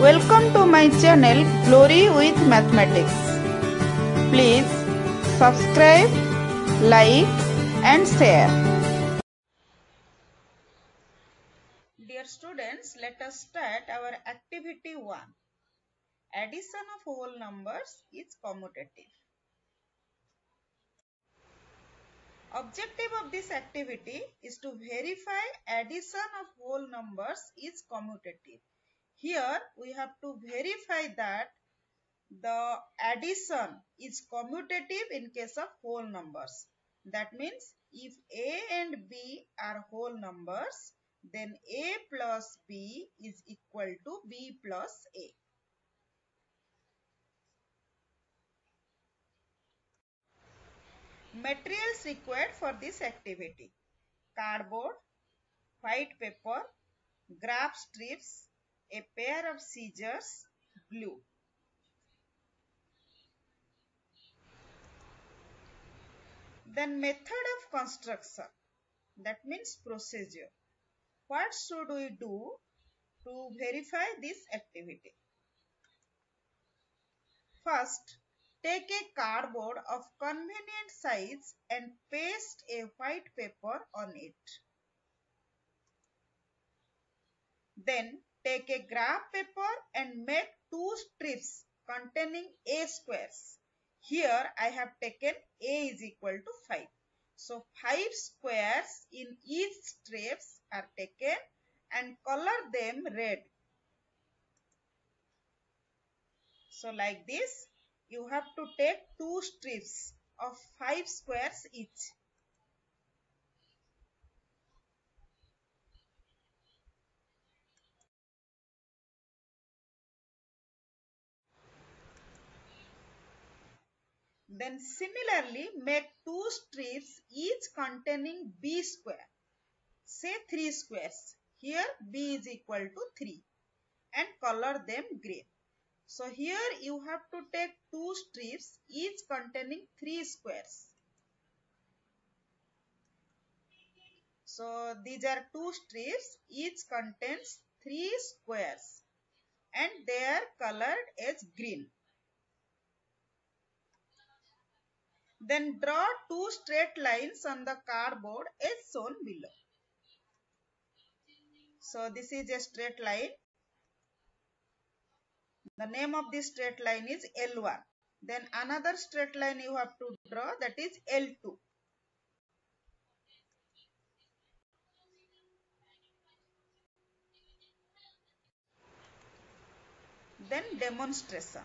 Welcome to my channel Glory with Mathematics. Please subscribe, like and share. Dear students, let us start our activity 1. Addition of whole numbers is commutative. Objective of this activity is to verify addition of whole numbers is commutative. Here we have to verify that the addition is commutative in case of whole numbers. That means if A and B are whole numbers, then A plus B is equal to B plus A. Materials required for this activity. Cardboard, white paper, graph strips, a pair of scissors, glue. Then method of construction. That means procedure. What should we do to verify this activity? First, take a cardboard of convenient size and paste a white paper on it. Then take a graph paper and make two strips containing A squares. Here I have taken A is equal to 5. So 5 squares in each strips are taken and color them red. So like this you have to take two strips of 5 squares each. Then similarly make two strips each containing b square. Say 3 squares. Here b is equal to 3 and color them green. So here you have to take two strips each containing 3 squares. So these are two strips each contains 3 squares and they are colored as green. Then draw two straight lines on the cardboard as shown below. So this is a straight line. The name of this straight line is L1. Then another straight line you have to draw that is L2. Then demonstration.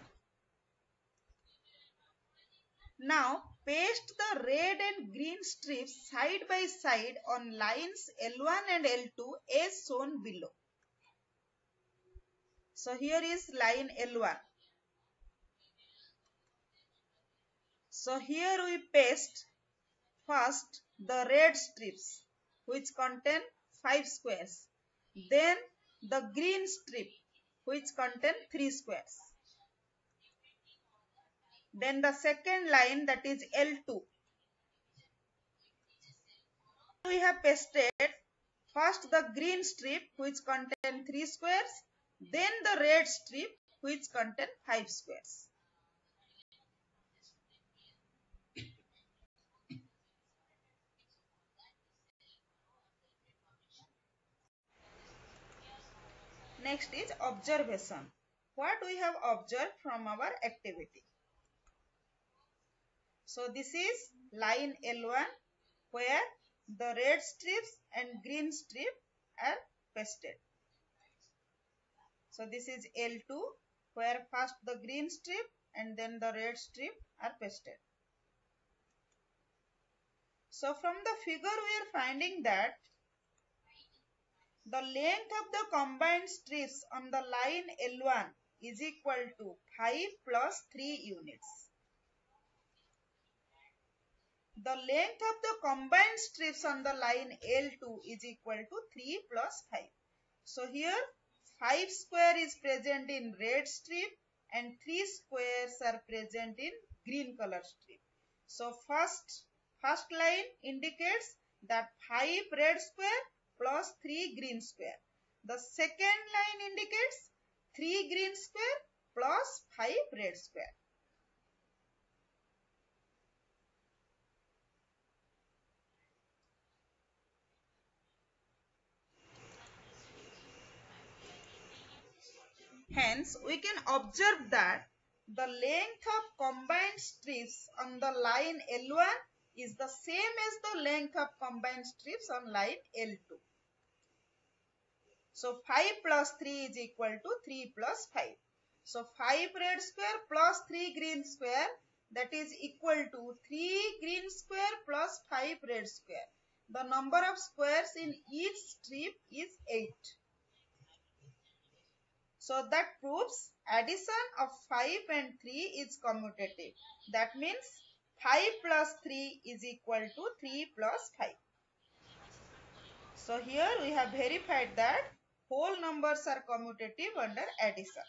Now paste the red and green strips side by side on lines L1 and L2 as shown below. So here is line L1. So here we paste first the red strips which contain 5 squares. Then the green strip which contain 3 squares. Then the second line that is L2. We have pasted first the green strip which contain 3 squares. Then the red strip which contain 5 squares. Next is observation. What we have observed from our activity. So this is line L1 where the red strips and green strip are pasted. So this is L2 where first the green strip and then the red strip are pasted. So from the figure we are finding that the length of the combined strips on the line L1 is equal to 5 plus 3 units. The length of the combined strips on the line L2 is equal to 3 plus 5. So here 5 square is present in red strip and 3 squares are present in green color strip. So first, first line indicates that 5 red square plus 3 green square. The second line indicates 3 green square plus 5 red square. Hence, we can observe that the length of combined strips on the line L1 is the same as the length of combined strips on line L2. So 5 plus 3 is equal to 3 plus 5. So 5 red square plus 3 green square that is equal to 3 green square plus 5 red square. The number of squares in each strip is 8. So that proves addition of 5 and 3 is commutative. That means 5 plus 3 is equal to 3 plus 5. So here we have verified that whole numbers are commutative under addition.